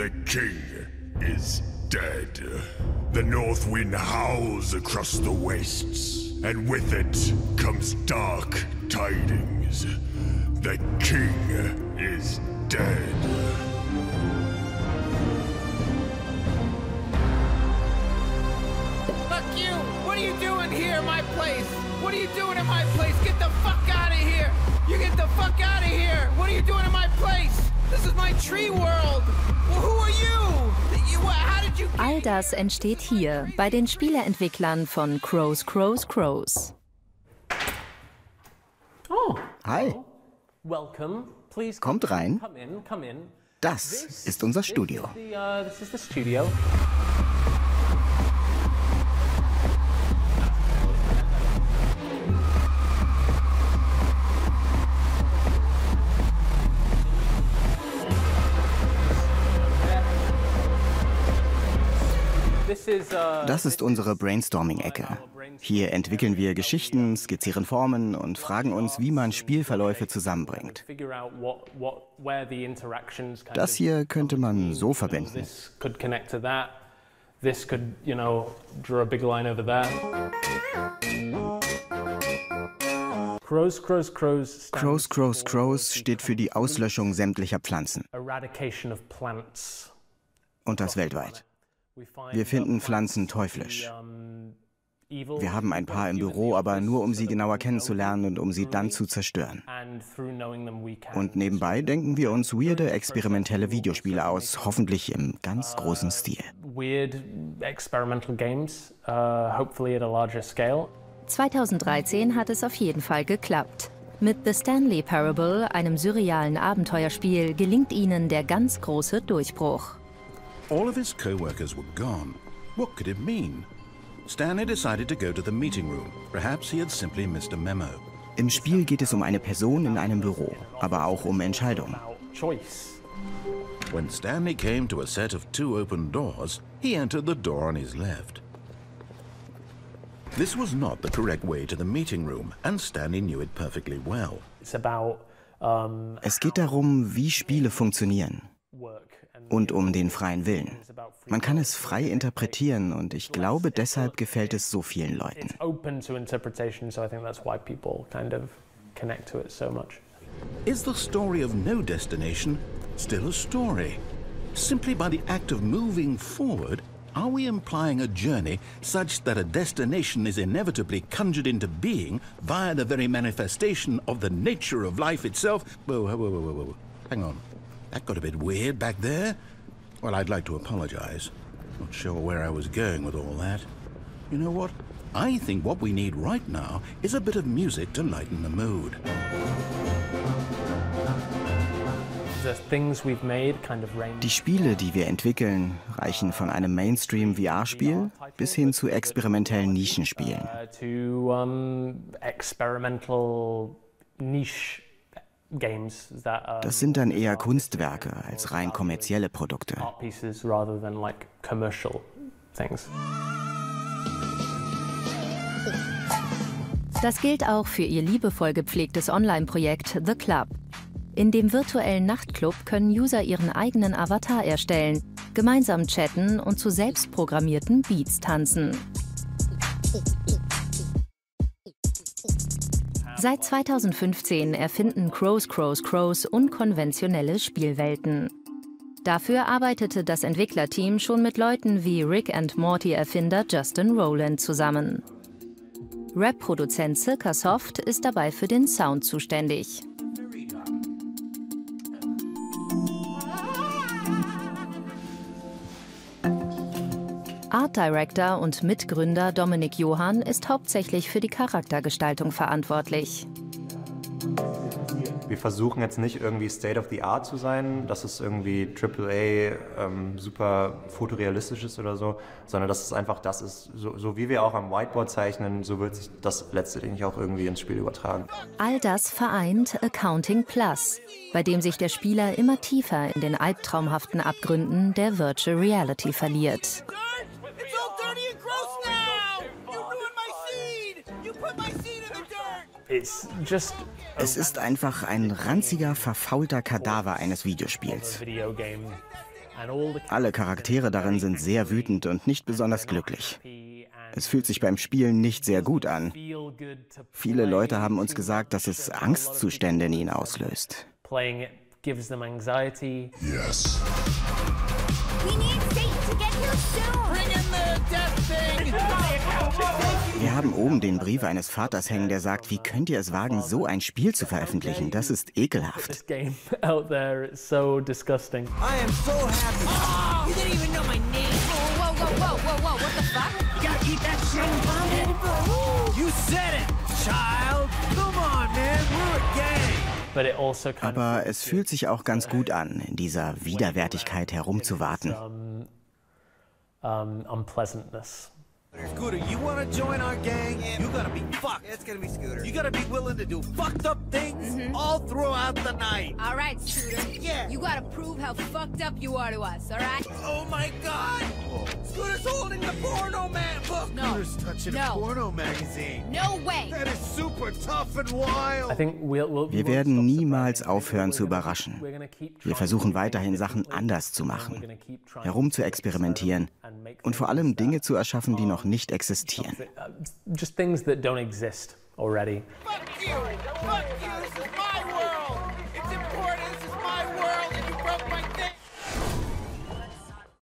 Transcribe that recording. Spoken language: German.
The king is dead. The north wind howls across the wastes, and with it comes dark tidings. The king is dead. Fuck you! What are you doing here in my place? What are you doing in my place? Get the fuck out of here! You get the fuck out of here! What are you doing in my place? This is my tree world! Well, who are you? you how did you... All das entsteht hier bei den Spieleentwicklern von Crows Crows Crows. Oh. Hi. Welcome. Please Kommt rein. come in, come in. Das ist unser Studio. Das ist unsere Brainstorming-Ecke. Hier entwickeln wir Geschichten, skizzieren Formen und fragen uns, wie man Spielverläufe zusammenbringt. Das hier könnte man so verbinden. This could connect to that. This could, you know, draw a big line over there. Crows, crows, crows. stands Crows, Crows, for Crows steht für die Auslöschung sämtlicher Pflanzen. Und das weltweit. Wir finden Pflanzen teuflisch. Wir haben ein paar im Büro, aber nur um sie genauer kennenzulernen und um sie dann zu zerstören. Und nebenbei denken wir uns weirde experimentelle Videospiele aus, hoffentlich im ganz großen Stil. weird experimental games, uh, hopefully at a larger scale. 2013 hat es auf jeden Fall geklappt. Mit The Stanley Parable, einem surrealen Abenteuerspiel, gelingt ihnen der ganz große Durchbruch. All of his co workers were gone. What could it mean? Stanley decided to go to the meeting room. Perhaps he had simply missed a memo. Im Spiel geht es um eine Person in einem Büro, aber auch um Entscheidungen. Choice. When Stanley came to a set of two open doors, he entered the door on his left. This was not the correct way to the meeting room, and Stanley knew it perfectly well. It's about um, Es geht darum, wie Spiele funktionieren work and und um den freien Willen. Man kann es frei interpretieren und ich glaube, deshalb gefällt es so vielen Leuten. It's open to interpretation, so I think that's why people kind of connect to it so much. Is the story of no destination still a story? Simply by the act of moving forward, are we implying a journey such that a destination is inevitably conjured into being via the very manifestation of the nature of life itself? Whoa, whoa, whoa, whoa, whoa. Hang on. That got a bit weird back there. Well, I'd like to apologize. Not sure where I was going with all that. You know what? I think what we need right now is a bit of music to lighten the mood. The things we've made kind of range. Die Spiele, die wir entwickeln, reichen von einem Mainstream-VR-Spiel bis hin zu experimentellen Nischenspielen. Uh, um, Das sind dann eher Kunstwerke als rein kommerzielle Produkte. Das gilt auch für ihr liebevoll gepflegtes Online-Projekt The Club. In dem virtuellen Nachtclub können User ihren eigenen Avatar erstellen, gemeinsam chatten und zu selbstprogrammierten Beats tanzen. Seit 2015 erfinden Crows Crows Crows unkonventionelle Spielwelten. Dafür arbeitete das Entwicklerteam schon mit Leuten wie Rick and Morty-Erfinder Justin Rowland zusammen. Rap-Produzent Circa Soft ist dabei für den Sound zuständig. Art Director und Mitgründer Dominik Johann ist hauptsächlich für die Charaktergestaltung verantwortlich. Wir versuchen jetzt nicht irgendwie State of the Art zu sein, dass es irgendwie AAA ähm, super fotorealistisch ist oder so, sondern dass es einfach das ist, so, so wie wir auch am Whiteboard zeichnen, so wird sich das letztendlich auch irgendwie ins Spiel übertragen. All das vereint Accounting Plus, bei dem sich der Spieler immer tiefer in den albtraumhaften Abgründen der Virtual Reality verliert. Es ist einfach ein ranziger, verfaulter Kadaver eines Videospiels. Alle Charaktere darin sind sehr wütend und nicht besonders glücklich. Es fühlt sich beim Spielen nicht sehr gut an. Viele Leute haben uns gesagt, dass es Angstzustände in ihnen auslöst. Yes. Wir haben oben den Brief eines Vaters hängen, der sagt, wie könnt ihr es wagen, so ein Spiel zu veröffentlichen? Das ist ekelhaft. Also Aber es fühlt sich auch ganz gut an, in dieser Widerwärtigkeit herumzuwarten. Um, unpleasantness. Scooter, you wanna join our gang? Yeah. You gotta be fucked. It's gonna be Scooter. You gotta be willing to do fucked up things mm -hmm. all throughout the night. All right, Scooter. Yeah. You gotta prove how fucked up you are to us, all right? Oh my god! Scooter's holding the porno man book. No. Scooter's touching no. a porno magazine. No way. That is super tough and wild. I think we'll, we'll, Wir werden niemals aufhören zu überraschen. Wir versuchen weiterhin Sachen anders zu machen, herum zu experimentieren und vor allem Dinge zu erschaffen, die noch nicht existieren. Just things that don't exist already. Fuck you! Fuck you!